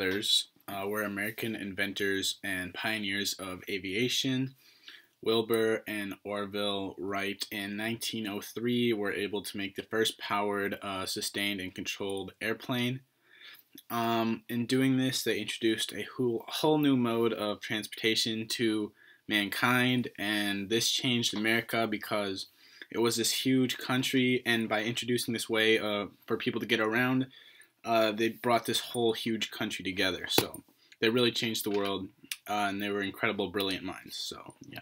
brothers uh, were American inventors and pioneers of aviation. Wilbur and Orville Wright in 1903 were able to make the first powered, uh, sustained, and controlled airplane. Um, in doing this, they introduced a whole, whole new mode of transportation to mankind, and this changed America because it was this huge country, and by introducing this way uh, for people to get around, uh, they brought this whole huge country together. So they really changed the world, uh, and they were incredible, brilliant minds. So yeah.